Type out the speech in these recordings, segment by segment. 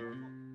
Mm-hmm.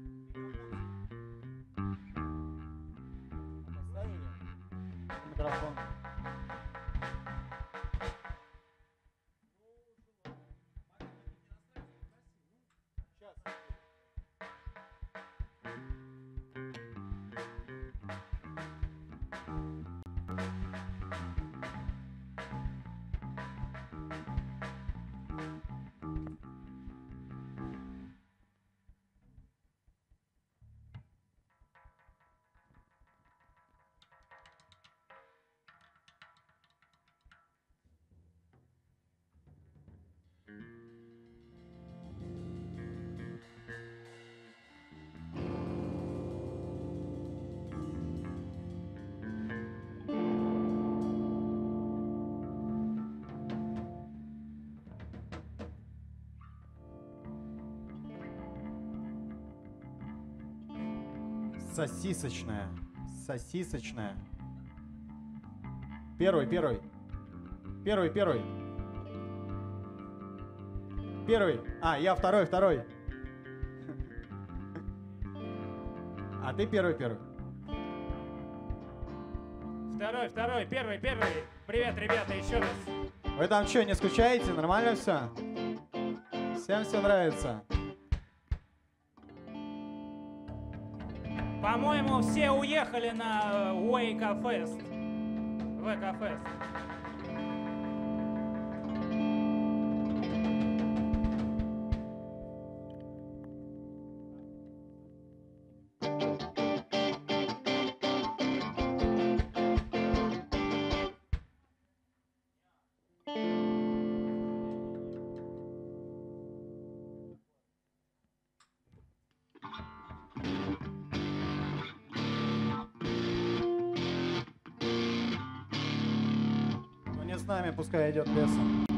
Сосисочная. Сосисочная. Первый, первый. Первый, первый. Первый. А, я второй, второй. А ты первый, первый. Второй, второй, первый, первый. Привет, ребята, еще раз. Вы там что, не скучаете? Нормально все? Всем все нравится? По-моему, все уехали на Wake Fest. ВК Fest. Пускай идет лесом.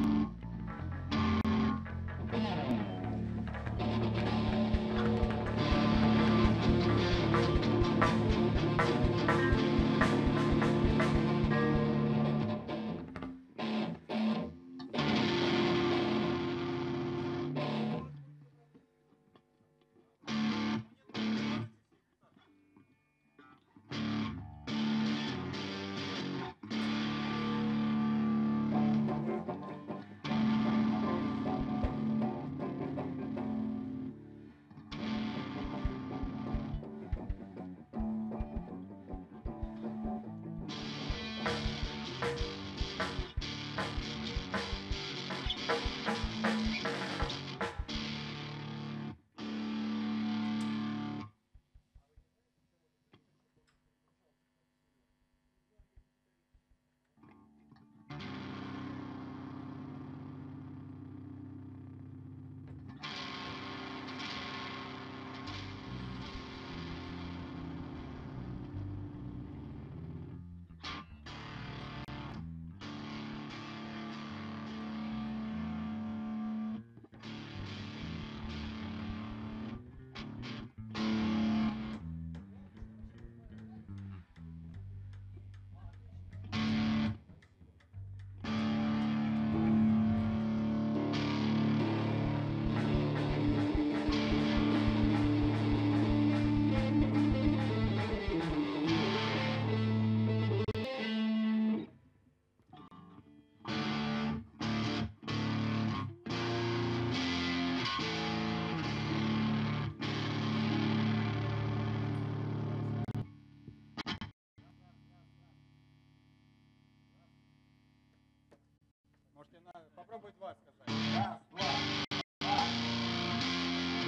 Можете на- попробовать вас сказать. Раз, два.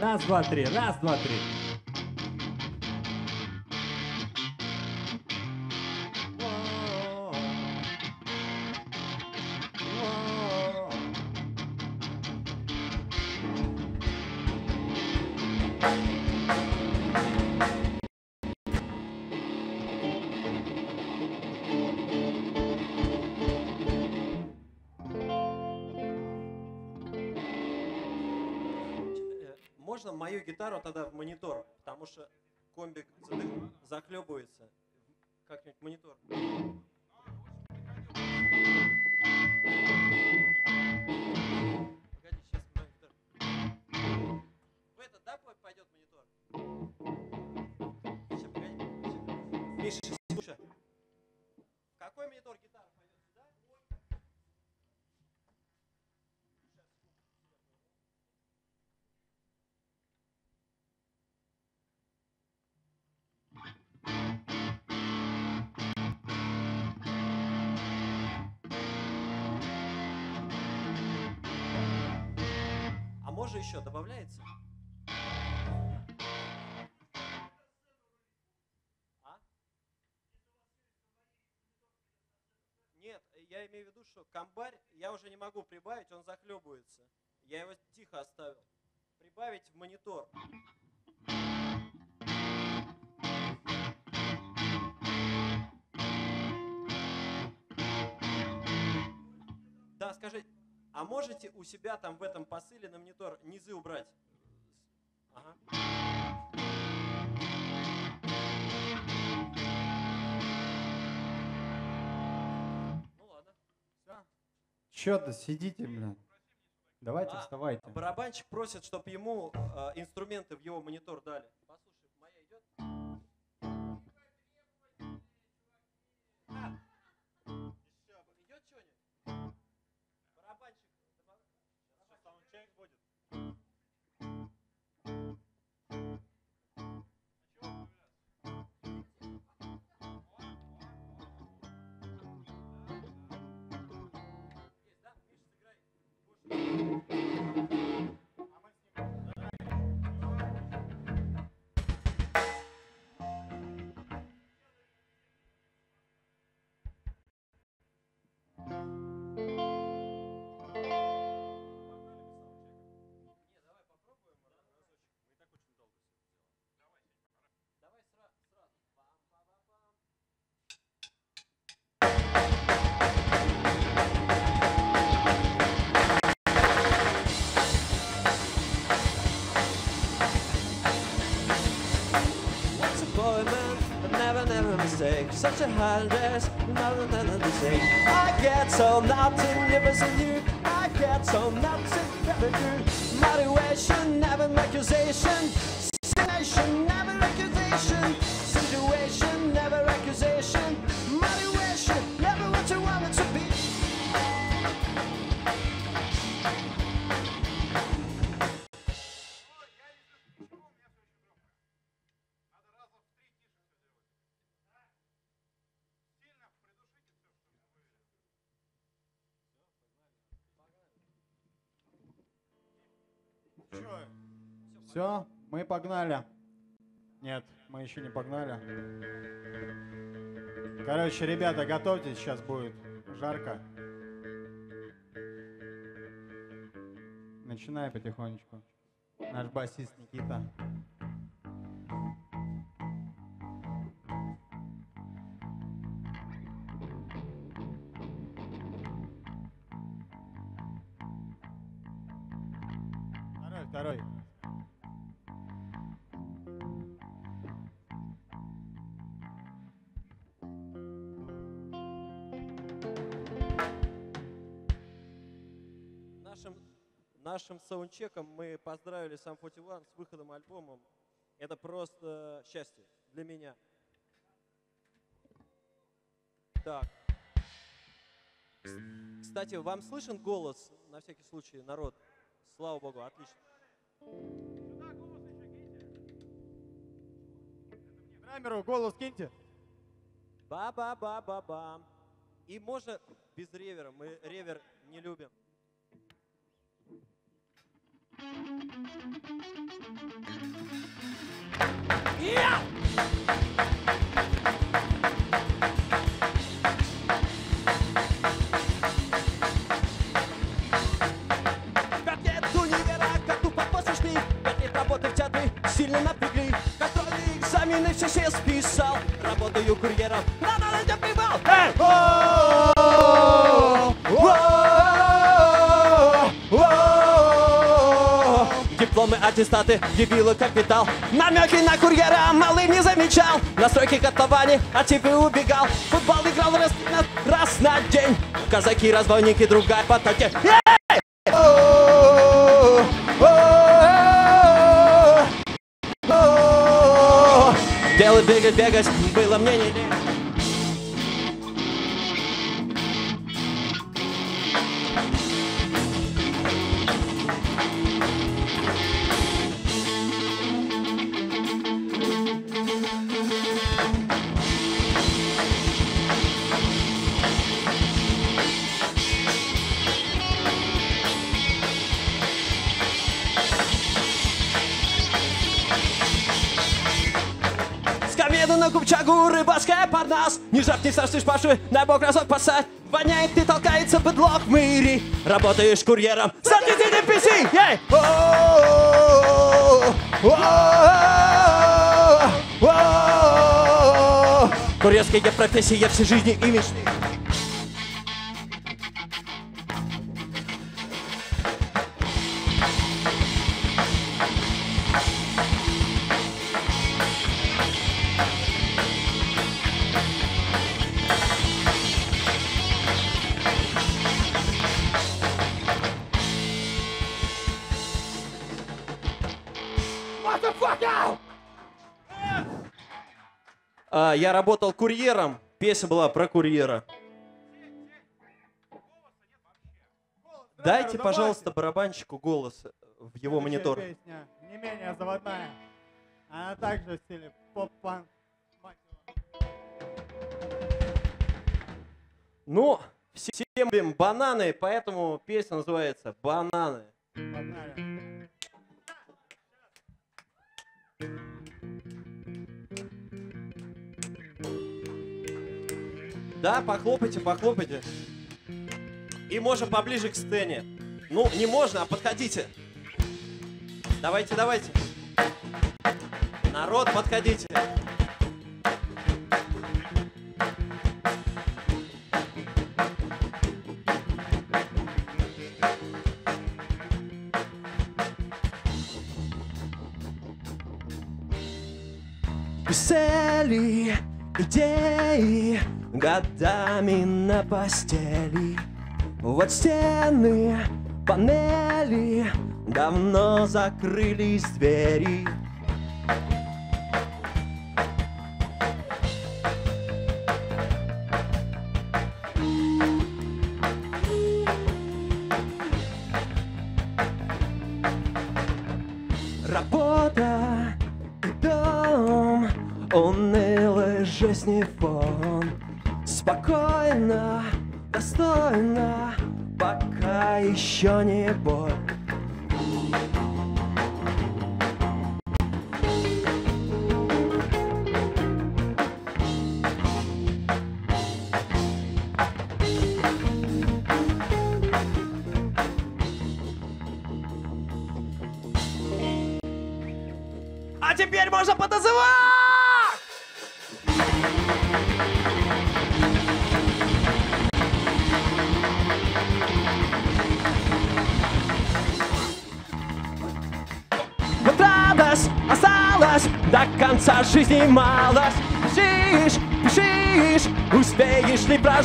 Раз, два, три, раз, два, три. камеру тогда в монитор, потому что комбик захлебывается. Как-нибудь монитор. Погоди, сейчас монитор. В этот, да, пойдет монитор? Сейчас, погоди. Миша, слушай. Какой монитор гитара? Может еще добавляется? А? Нет, я имею в виду, что комбарь я уже не могу прибавить, он захлебывается. Я его тихо оставил. Прибавить в монитор. Да, скажи, а можете у себя там в этом посыле на монитор низы убрать? Ага. Ну ладно. Че-то сидите, блин. Давайте, А, вставайте. Барабанщик просит, чтобы ему э, инструменты в его монитор дали. Mistake. Such a hard dress, never, never mistake. I get so nothing, never see you. I get so nothing, never do. Motivation, never accusation. Все, мы погнали. Нет, мы еще не погнали. Короче, ребята, готовьтесь, сейчас будет жарко. Начинай потихонечку. Наш басист Никита. Второй, второй. Нашим саундчеком мы поздравили сам 41 с выходом альбома. Это просто счастье для меня. Так. Кс- Кстати, вам слышен голос, на всякий случай, народ? Слава богу, отлично. Драмеру голос киньте. Ба-ба-ба-ба-бам. И можно без ревера, мы ревер не любим. Театре сильно напрягли. Контрольные экзамены все все списал. Работаю курьером, надо на прибал Эй! Аттестаты, дебилы, капитал Намеки на курьера малый не замечал. Настройки котловани, а тебе убегал. Футбол играл раз, раз на день. Казаки, разбойники, другая потоке Делать, бегать, бегать, было мне не лень. Чагу рыбацкая парнас Ни жаб, ни старший шпаши, на бок разок посадь Воняет и толкается быдло в мире Работаешь курьером, не писи! Ей! О-о-о-о! О-о-о-о! Курьерская профессия всей жизни я работал курьером. Песня была про курьера. Дайте, пожалуйста, барабанщику голос в его монитор. Песня не менее заводная. Она также в стиле поп-панк. Его. Ну, все любим бананы, поэтому песня называется «Бананы». Погнали. Да, похлопайте, похлопайте. И можно поближе к сцене. Ну, не можно, а подходите. Давайте, давайте. Народ, подходите. Писали идеи годами на постели. Вот стены, панели, давно закрылись двери.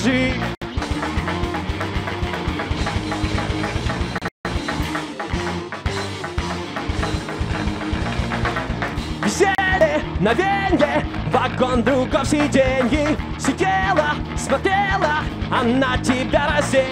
Висели на венге Вагон другов сиденье Сидела, смотрела Она тебя раздела.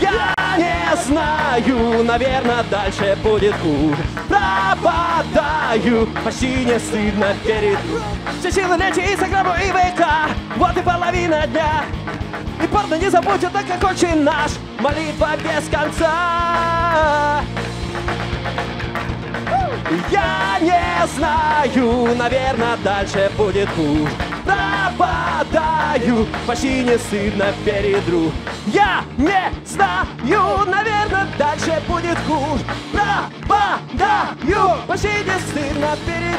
Я не знаю, наверное, дальше будет хуже Пропадаю, почти не стыдно перед Все силы летит за гробу и века Вот и половина дня. И порно не забудь, это как очень наш. Молитва без конца. Я не знаю, наверное, дальше будет хуже. Пропадаю, почти не стыдно перед друг Я не знаю, наверное, дальше будет хуже. Пропадаю, почти не стыдно перед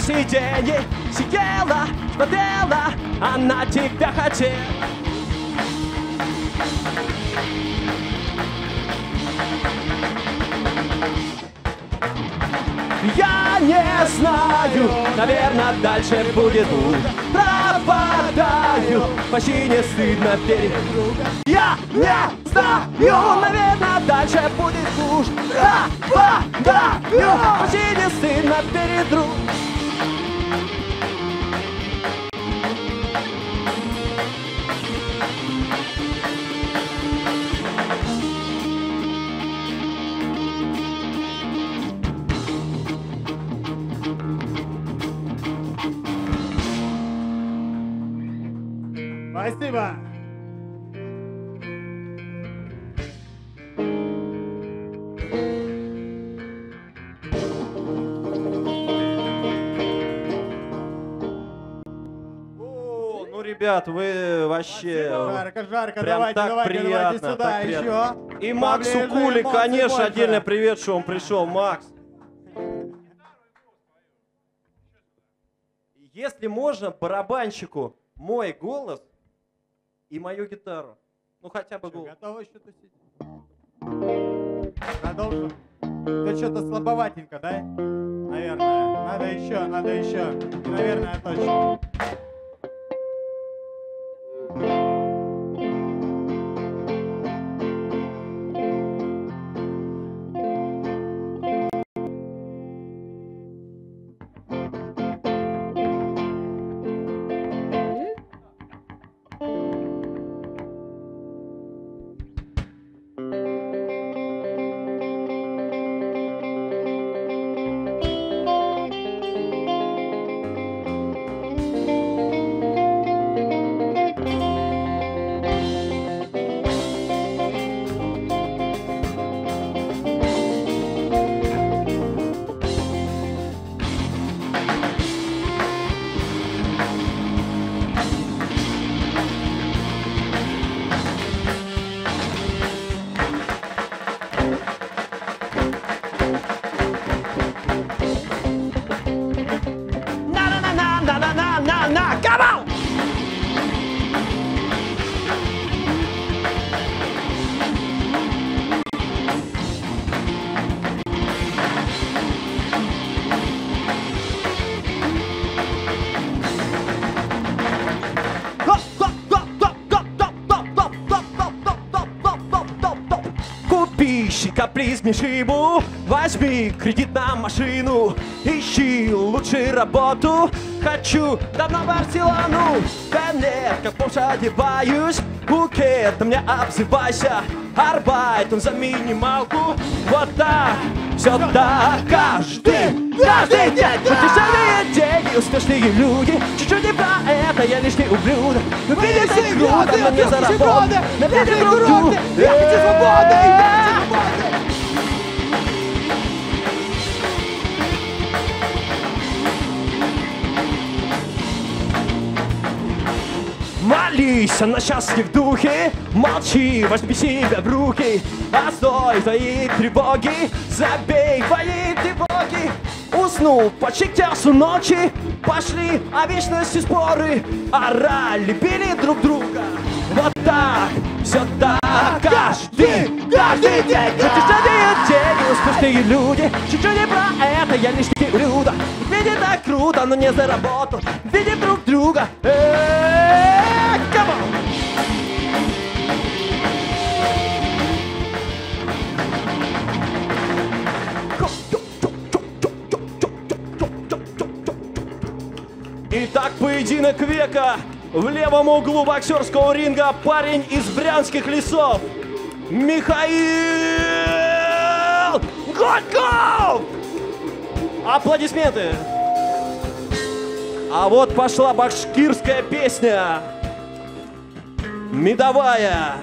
сиденье сидела, смотрела, она тебя хотела. Я не знаю, наверное, дальше будет лучше. Пропадаю, почти не стыдно перед Я не знаю, наверное, дальше будет хуже. Пропадаю, почти не стыдно перед друг. Спасибо. О, ну, ребят, вы вообще... Жарко, жарко, Прям давайте, так давайте, приятно, давайте сюда так еще. приятно. И Максу Поближе, Кули, конечно, больше. отдельный привет, что он пришел. Макс. Если можно, барабанщику мой голос и мою гитару. Ну хотя бы Что, голос. готовы еще тусить? Продолжим. Ты что-то слабоватенько, да? Наверное. Надо еще, надо еще. Наверное, точно. Мне шибу, возьми кредит на машину, ищи лучшую работу, хочу давно Барселону, конец, как Порше одеваюсь, букет мне обзывайся, арбайтом за минималку, вот так, все так, каждый, каждый день, утешенные деньги, успешные люди, чуть-чуть не про это, я лишний ублюдок, но это круто, но не заработать, на друг другу, я хочу свободы, Молись на счастлив духе, молчи, возьми себя в руки, Остой твои тревоги, забей твои тревоги. Уснул почти к часу ночи, пошли о вечности споры, орали, били друг друга. Вот так, все так, каждый, каждый день. Утешенные деньги, успешные люди, чуть-чуть не про это, я лишь не блюдо. Видит так круто, но не заработал, видит друг друга. Эй, Итак, поединок века. В левом углу боксерского ринга парень из брянских лесов. Михаил Горьков! Аплодисменты! А вот пошла башкирская песня. Медовая.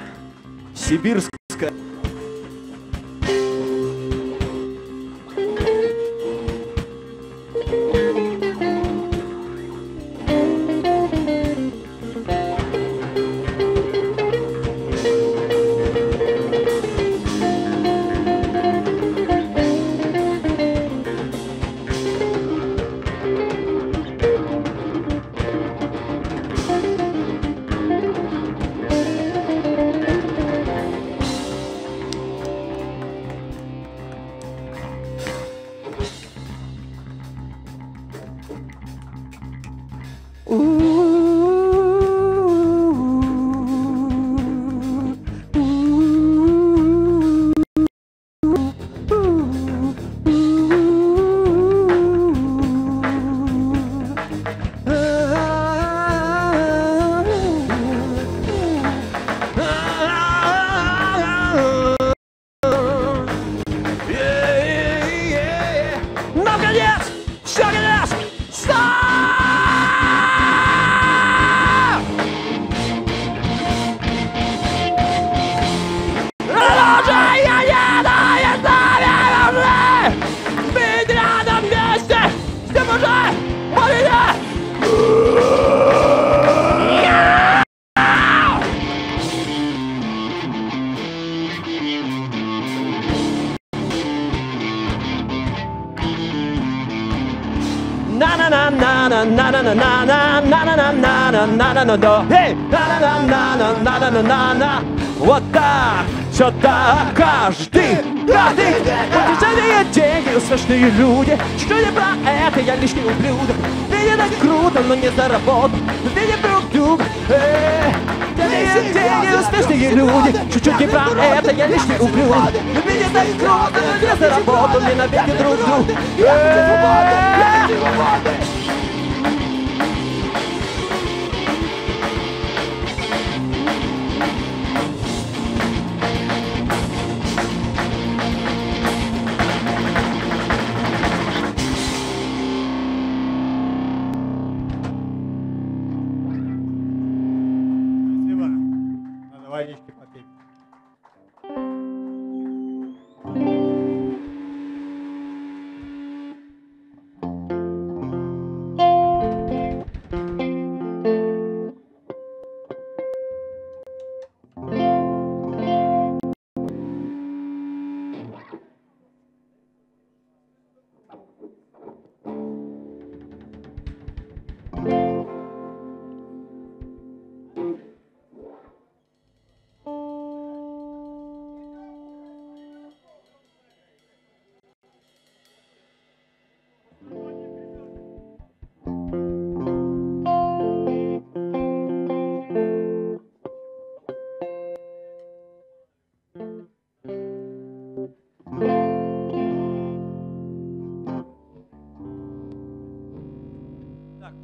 Сибирская. До Эй! на на на на на на на на на Вот так, все так, каждый, каждый Утешение деньги, успешные люди. Что не про это, я лишний ублюдок. Так круто, но не заработал Видит друг друга, эй. Деньги, деньги, успешные люди. Чуть-чуть не про это, я лишний ублюдок. Так круто, но не заработал Ненавидит друг друга Эй!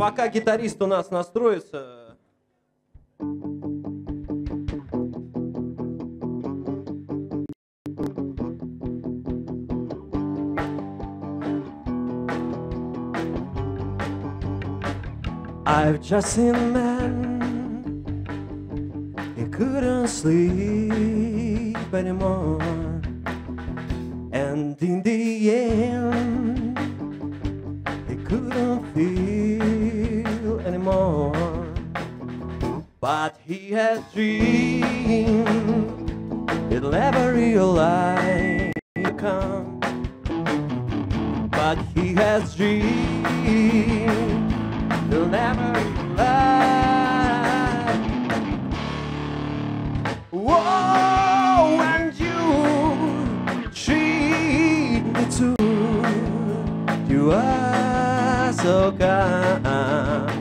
Пока гитарист у нас настроится. I've just seen men He couldn't sleep anymore And in the end he couldn't feel But he has dreamed he'll never realize come. But he has dreamed he'll never realize. Whoa, and you treat me too. You are so kind.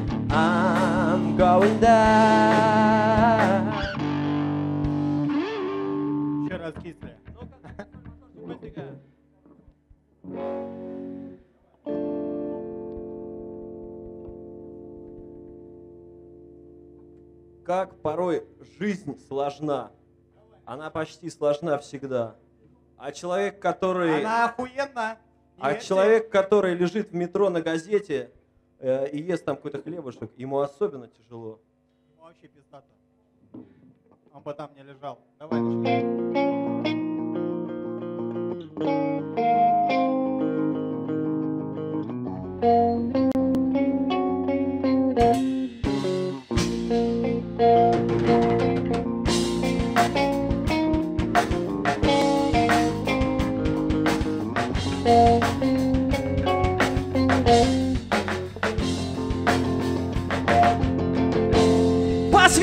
Down. Еще раз кислые. Как порой жизнь сложна. Она почти сложна всегда. А человек, который... Она охуенна. А человек, который лежит в метро на газете э, и ест там какой-то хлебушек, ему особенно тяжело. Ему Вообще пиздато. Он бы там не лежал. Давай начинай.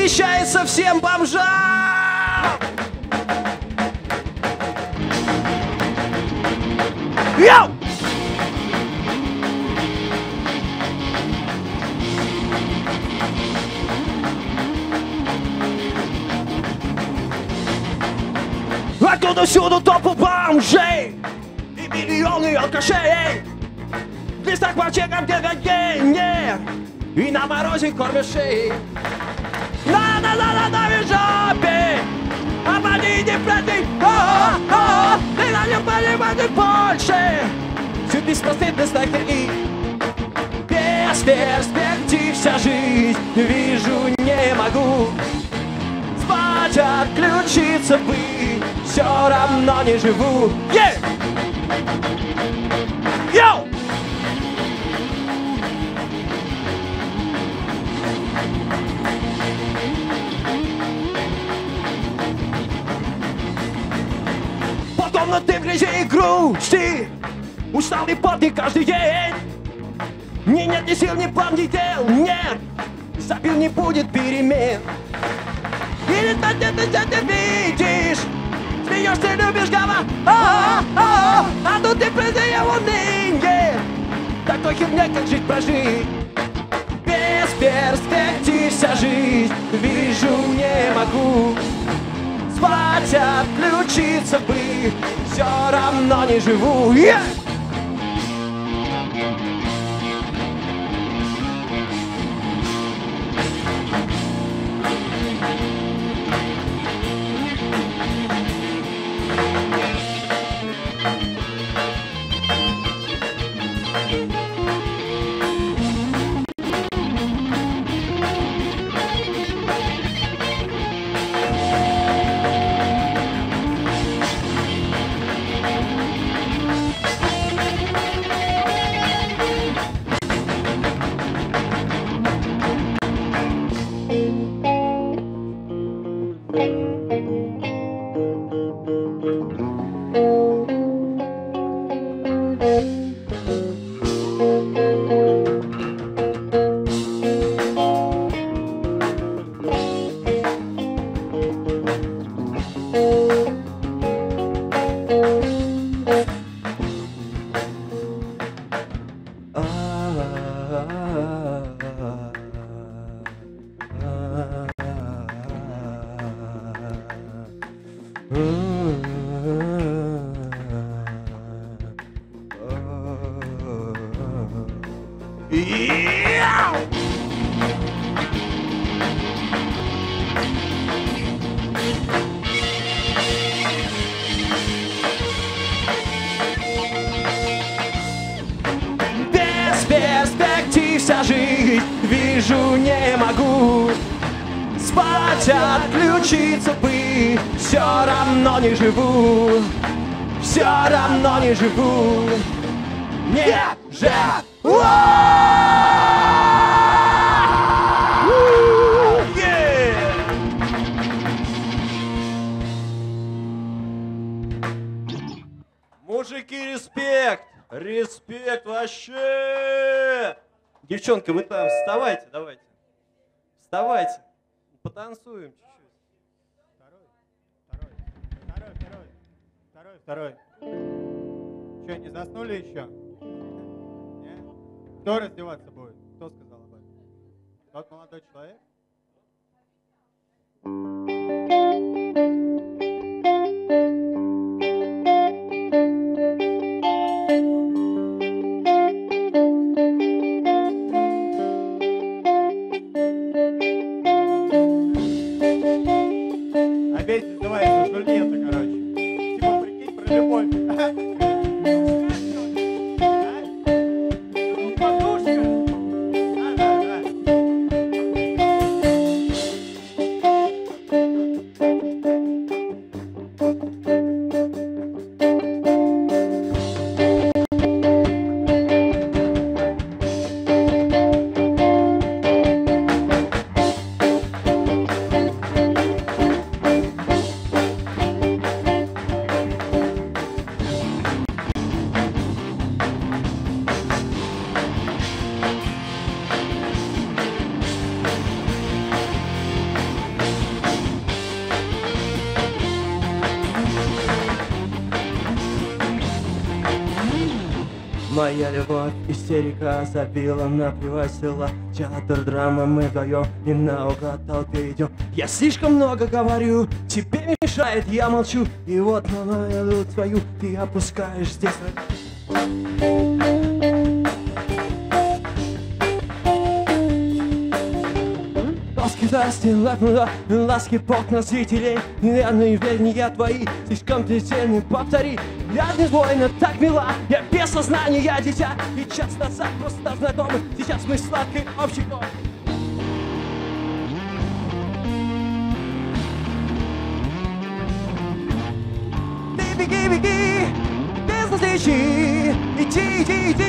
посвящается всем бомжам! Йоу! Оттуда сюда топу бомжей И миллионы алкашей В листах по чекам где-то деньги И на морозе кормишь шеи Nada, nada, на Jovem! A Marinha de Brasil! Oh, oh, oh! Leilani, Marinha de Porsche! без беспросветность так и Без перспектив вся жизнь Вижу, не могу Спать, отключиться бы Все равно не живу yeah! Yo! Грязи и грусти Усталый потный каждый день. Ни нет ни сил, ни план, ни дел, нет. Запил не будет перемен. Или ты, ты, ты, ты, ты видишь? Смеешься, любишь, гава а, а, а, а тут ты уныние. Такой херня, как жить, прожить. Без перспектив вся жизнь. Вижу, не могу. Спать, отключиться бы Все равно не живу yeah! Не живу Не живу! Мужики, респект! Респект вообще! Девчонка, вы там вставайте, давайте. Вставайте. Потанцуем чуть-чуть. Второй, второй, второй, второй, второй, Че, не заснули еще? Не? Кто раздеваться будет? Кто сказал об этом? Тот молодой человек? Опять забила, напивасила Театр драмы мы вдвоем и наугад толпе идем Я слишком много говорю, тебе мешает, я молчу. И вот на мою твою ты опускаешь здесь. Ласки застилают ласки пот на зрителей. Верные вернее твои, слишком длительны, повтори Я безвольно так мила, я без сознания, я дитя. И час назад просто знакомы, сейчас мы сладкой общей кровью. Ты беги, беги, без встречи Иди, иди, иди, не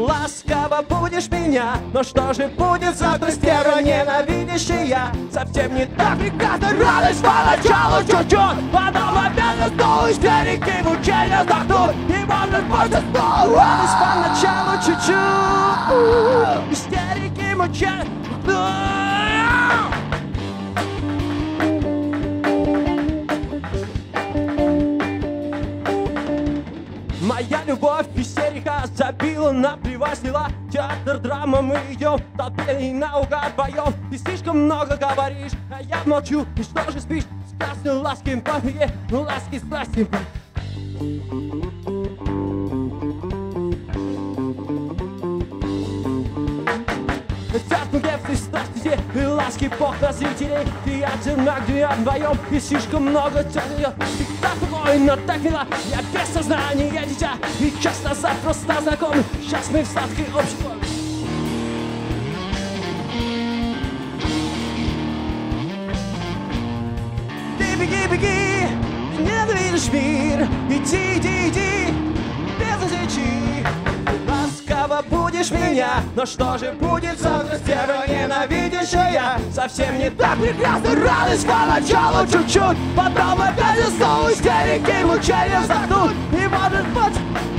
Ласково будешь меня, но что же будет завтра стерва ненавидящая? Совсем не так прекрасно радость поначалу чуть-чуть, потом опять на стол истерики, мучения вздохнуть, и может просто снова радость поначалу чуть-чуть, истерики, мучения. Моя любовь, истерика забила, наплевать сняла Театр, драма, мы идем в толпе и наугад боем Ты слишком много говоришь, а я молчу И что же спишь? С красным ласким по мне Ну ласки страсти Хотят мне в страсти и ласки бог на зрителей? Ты один на где вдвоем и слишком много тянет Ты так спокойно, так мила, я без сознания дитя. И час назад просто знакомы, сейчас мы в сладкой обществе Ты беги, беги, ненавидишь мир. Иди, иди, Будешь меня, но что же будет завтра стерва ненавидящая? Совсем не так прекрасна радость поначалу чуть-чуть. Потом опять снова истерики, мучения вздохнуть. И может быть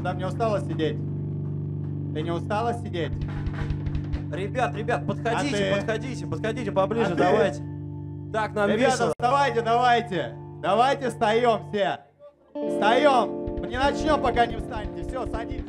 Ты там не устала сидеть? Ты не устала сидеть? Ребят, ребят, подходите, А ты? подходите, подходите поближе, А ты? давайте. Так, нам Ребята, весело. вставайте, давайте. Давайте встаем все. Встаем. Не начнем, пока не встанете. Все, садитесь.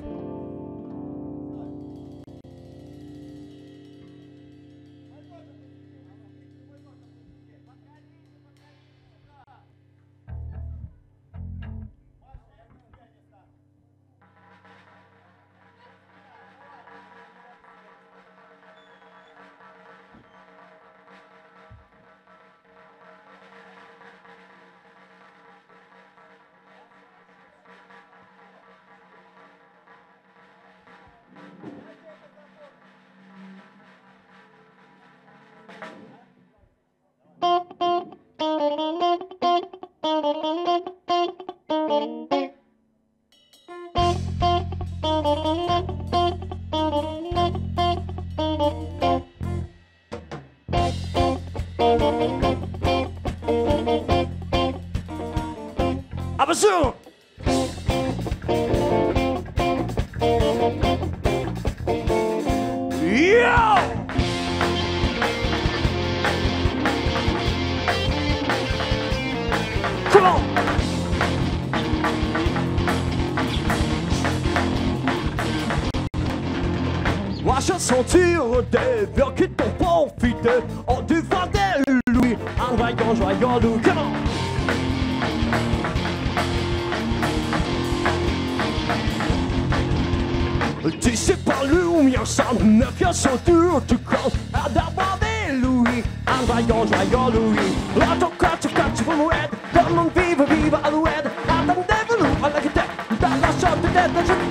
Tu sais pas lui où il ressemble, ne fais autour du corps. À d'aborder lui, un dragon, dragon lui. Là, ton cas, tu cas, tu mouette, dans mon vive, vive alouette. Attends, développe à la tête, dans la sorte de tête, dans une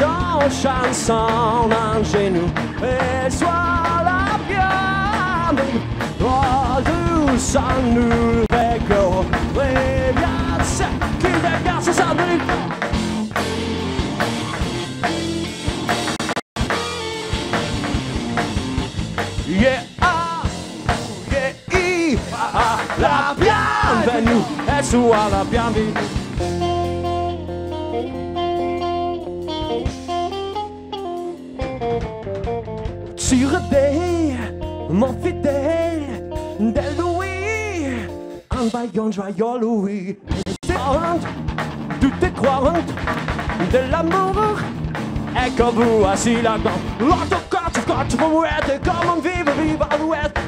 dans chanson, ingénue, et sois la bienvenue. Trois jours sans nul récord, et bien, c'est qui dégage sa salle sous à la bienvenue. Tu mon fidèle del Louis, un baillon joyeux Louis. C'est tout est croyant de l'amour. Et comme vous assis là-dedans, l'autre corps, tu comme un vivre, vivre à l'ouest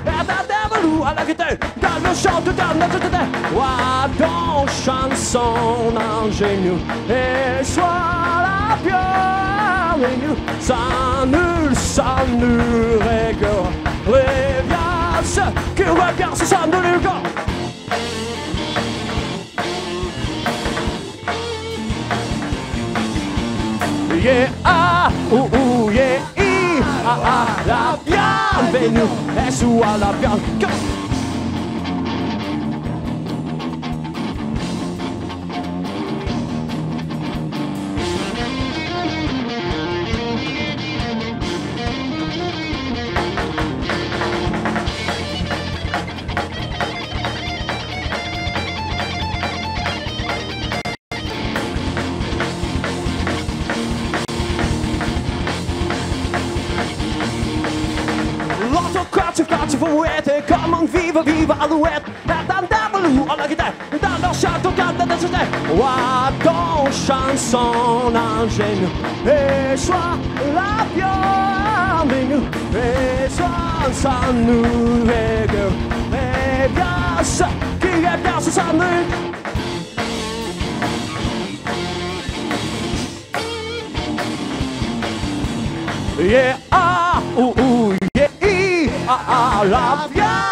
guitare, dans le chant de dans notre tête. Wa dans chanson ingénue, et sois la bienvenue, sans nul, sans nul rigueur, reviens ce qui regarde sans nul rigueur. Yeah, ah, ouh, ouh, a la bienvenue, es su la bienvenue. arrive à l'ouest. Attendez-vous à oh, la guitare, dans leur château, des chanson et soit la viande, et soit sa nouvelle. Et bien, ce qui est bien, sa ah, ah, ah, la.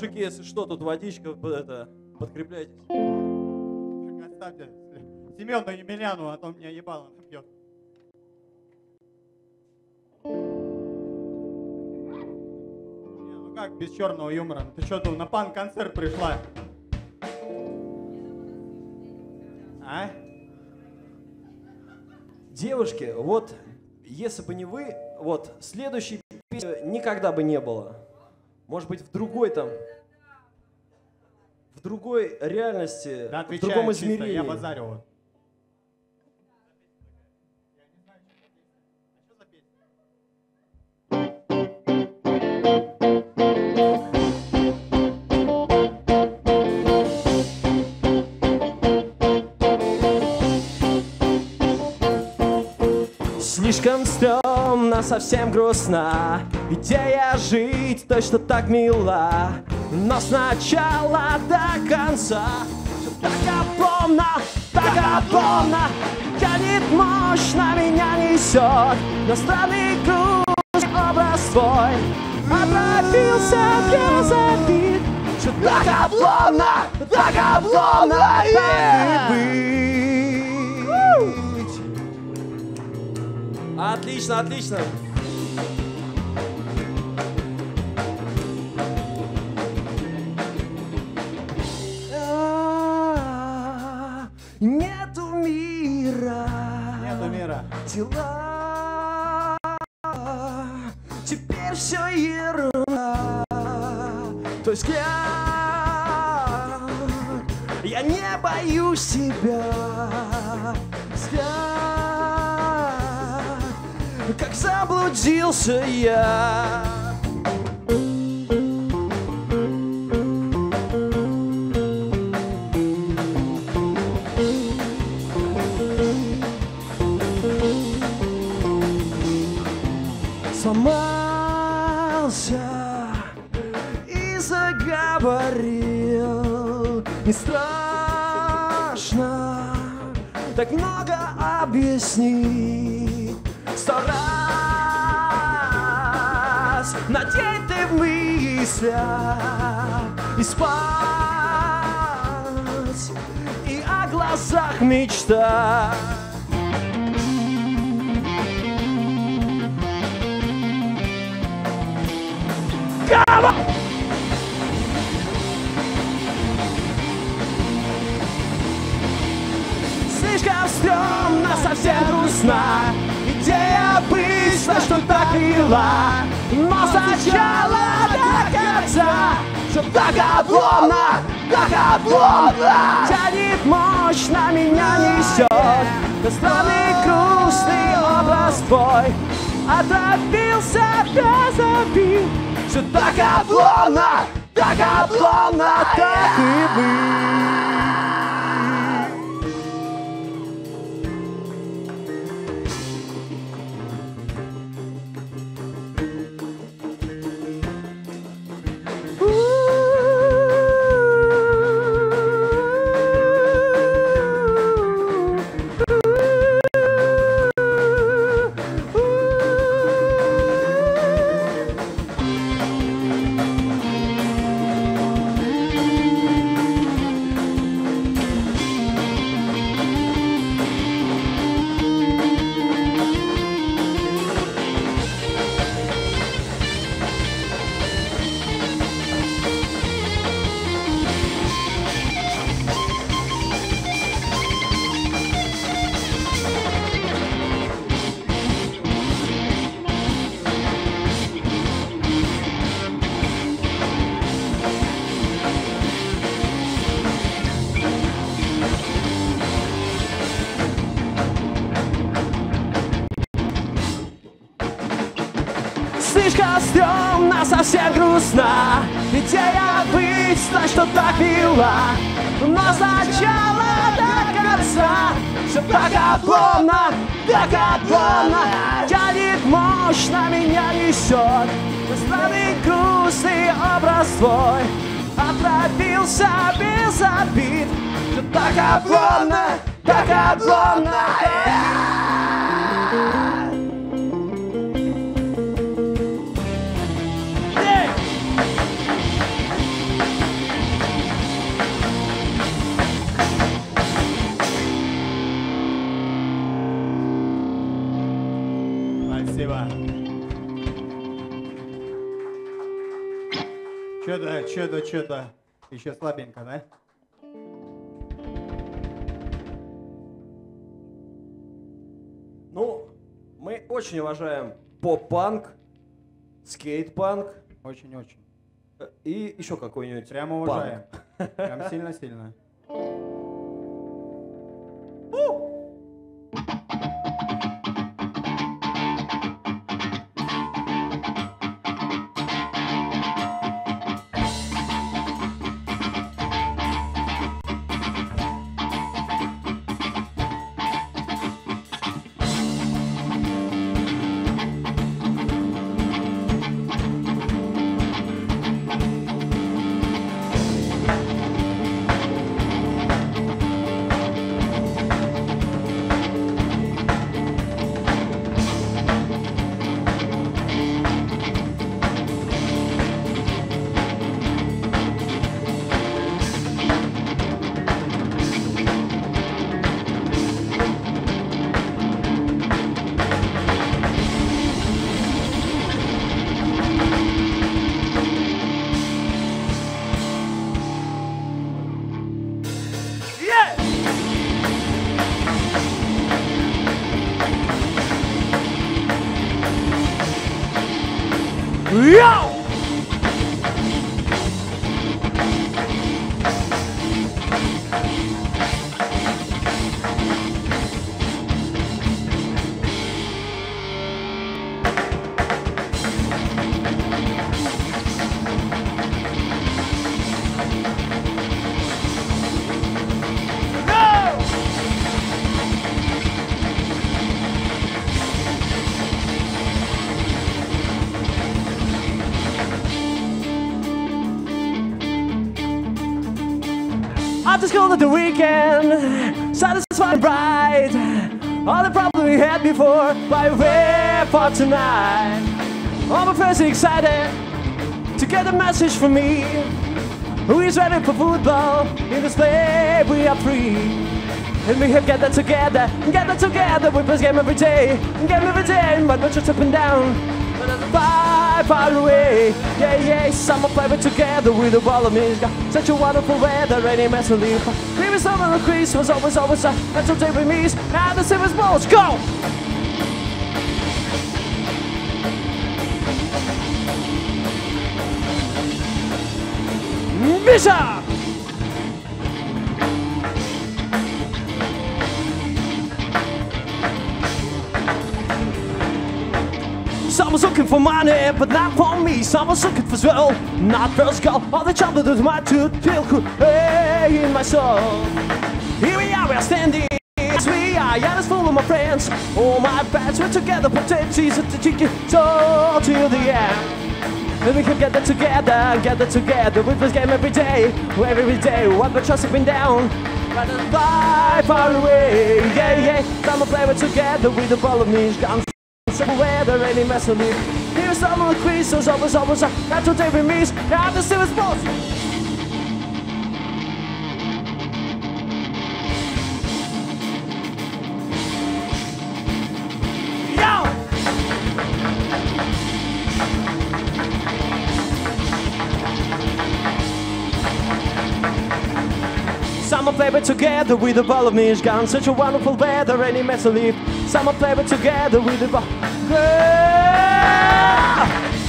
мужики, если что, тут водичка, это, подкрепляйтесь. Так Оставьте Семену Емельяну, а то меня ебало набьет. Не, ну как без черного юмора? Ты что тут на пан-концерт пришла? А? Девушки, вот, если бы не вы, вот, следующей песни никогда бы не было. Может быть, в другой там, в другой реальности, Да в другом измерении. я базарю совсем грустно. Идея жить? Точно так мила Но сначала до конца. Всё так обломно, так обломно Тянет мощно, меня несет На странный груз образ твой. Отравился без обид. Всё так обломно, так обломно и быть Отлично, отлично. Мира. Дела. Теперь все ерунда. То есть я, я не боюсь тебя. Я, как заблудился я. Мыслях и спать, и о глазах мечтать. Слишком стрёмно, совсем грустно. Идея быстро, что так вела. Но сначала конца Что так обломно, так обломно Тянет мощно, меня несет. Да странный грустный образ твой. Отропился без обид. Что так обломно, так обломно Так и быть знать, что так вела Но сначала до конца. Все так обломно, так обломно Тянет мощно, меня несет Странный грустный образ твой. Отравился без обид. Все так обломно, так обломно Чё-то, чё-то, чё-то. Еще слабенько, да? Ну, мы очень уважаем поп-панк, скейт-панк Очень-очень. и еще какой-нибудь Прямо панк. уважаем. Прям сильно-сильно. to school at the weekend, satisfied and bright. All the problems we had before, why we're for tonight. All my friends are excited to get a message from me. Who is ready for football? In this play we are free. And we have gathered together, gathered together. We play game every day, game every day. But we're just up and down, far, far away. Yeah, yeah. Summer it together with the ball of music. Such a wonderful weather, rainy mess of leaf. Previous summer on Christmas, always, always. Uh, that's what we miss. Now the same as balls. Go! Misha! For money, but not for me. Someone's looking for swell, not for skull. All the trouble that my tooth feel cool hey, in my soul. Here we are, we are standing. Yes, we are. Yeah, it's full of my friends. All my friends, we're together, potentials at the chicken, so till the end. And we can get that together, get that together. Play this game every day, every day. One but trust been down, but it's far, away. Yeah, yeah. Summer play it together with the ball of me. Gone somewhere, there any mess of me. Here some of the queens, so over, so over, so That's what they means, now the same as both Summer flavor together with the ball of niche gun. Such a wonderful weather, any metal leaf. Summer flavor together with the ball. Hey!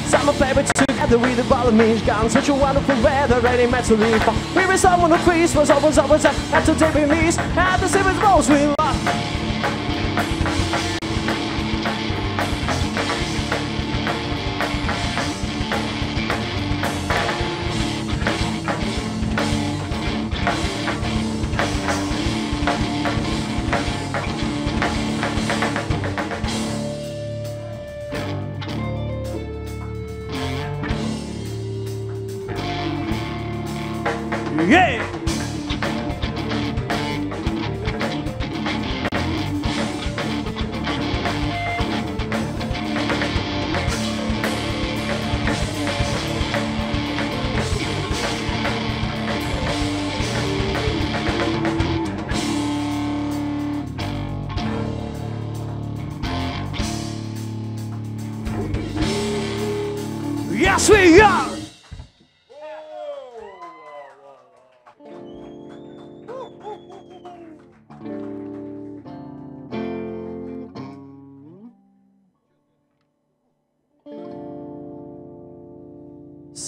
Summer baby together with the Balamage gun Such a wonderful weather, ready meant to leave We're someone who feast was always, always up And today we miss, and the same as most we love.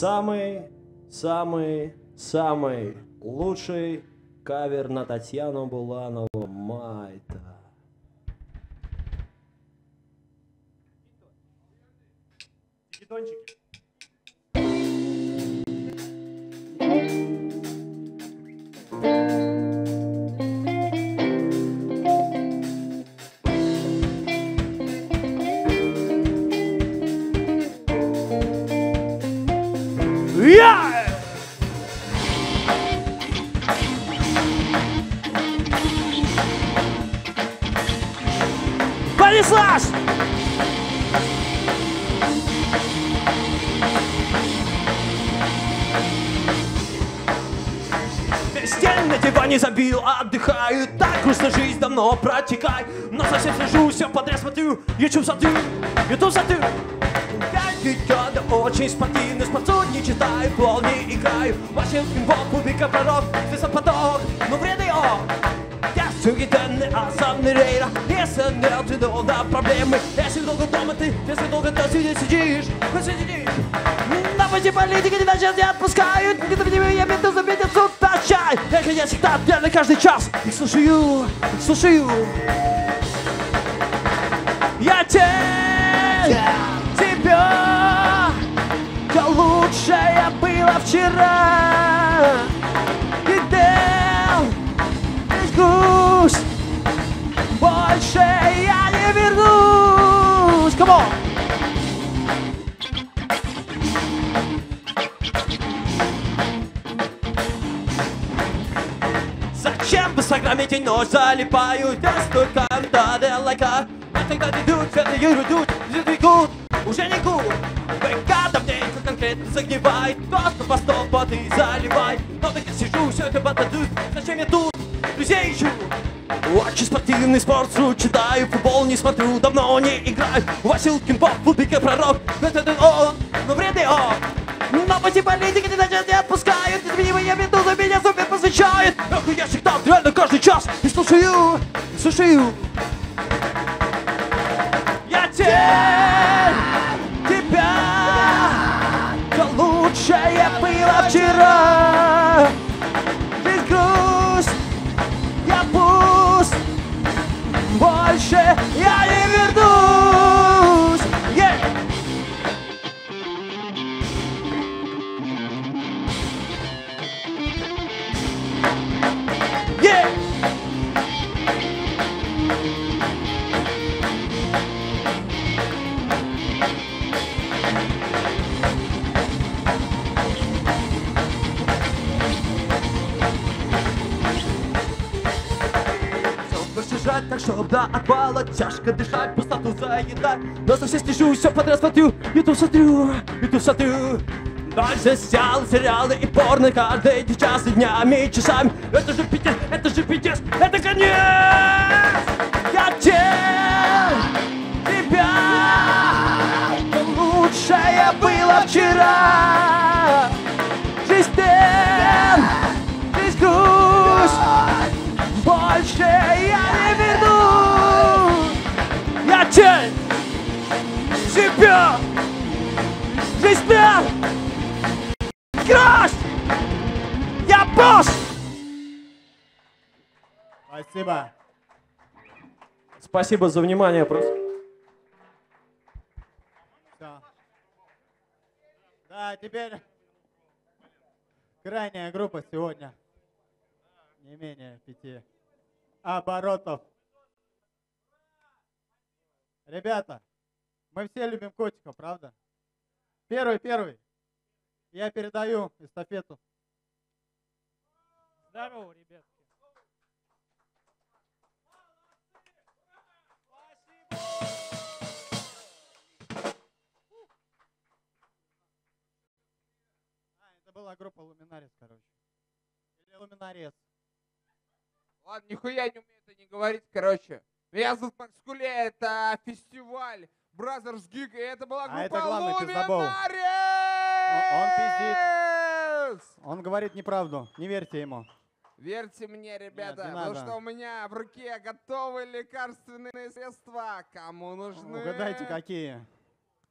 Самый, самый, самый лучший кавер на Татьяну Буланову Майта. Тикетончики. Протекай Но совсем сижу, все подряд смотрю. YouTube смотрю, YouTube смотрю Пять видео, да очень спортивный Спортсу не читаю, пол не играю Вашим пинбол, публика пророк, весом поток Но вредный он Я den особный рейра Если нет ты долго проблемы. Если долго дома ты, если долго ты сидишь, сидишь Ты сидишь. На пути политики тебя сейчас не отпускают. Не ты меня я беду заметил суд Если я всегда для каждый час Их слушаю, слушаю Я тень тебя Все лучшее было вчера тень ночь залипаю Здесь только мтады лайка. А тогда идут, цветы идут, двигут Уже не гуд. ВК давненько конкретно загнивает Просто по сто поты заливай Но так я сижу, все это батадут Зачем я тут? Друзей ищу? Очень спортивный спорт, читаю, футбол не смотрю, давно не играю. Василкин поп, футбика пророк, это он, но вредный он. Но пути политики не начать не отпускают, изменимые медузы меня супер посвящают. Я всегда реально каждый час и слушаю, и слушаю. Я тень тебя, то лучшее было вчера. Здесь грусть, я пуст, больше я не вернусь. Так, чтоб до отвала Тяжко дышать, пустоту заедать. Но совсем слежу, все подряд смотрю Ютуб смотрю, ютуб смотрю. Дальше сериалы, сериалы и порно Каждый эти часы, днями, часами. Это же пиздец, это же пиздец, это конец! Я тень тебя Лучшее было вчера. Жизнь Мир Грусть Я босс Спасибо. Спасибо за внимание просто. Всё. Да, теперь крайняя группа сегодня. Не менее пяти оборотов. Ребята, мы все любим котиков, правда? Первый, первый. Я передаю эстафету. Здорово, ребятки. А, это была группа Луминарис, короче. Или Луминарис. Ладно, нихуя не умею это не говорить, короче. Меня зовут Макс Куле, это фестиваль Brothers Gig, и это была А группа это главный пиздобол. Luminaries! он Он говорит неправду, не верьте ему. Верьте мне, ребята, не потому надо. что у меня в руке готовые лекарственные средства. Кому нужны? Угадайте, какие.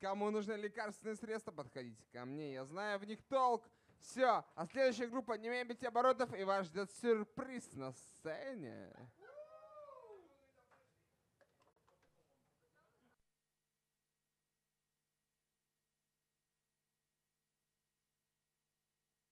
Кому нужны лекарственные средства, подходите ко мне, я знаю в них толк. Все, а следующая группа не пяти оборотов, и вас ждет сюрприз на сцене.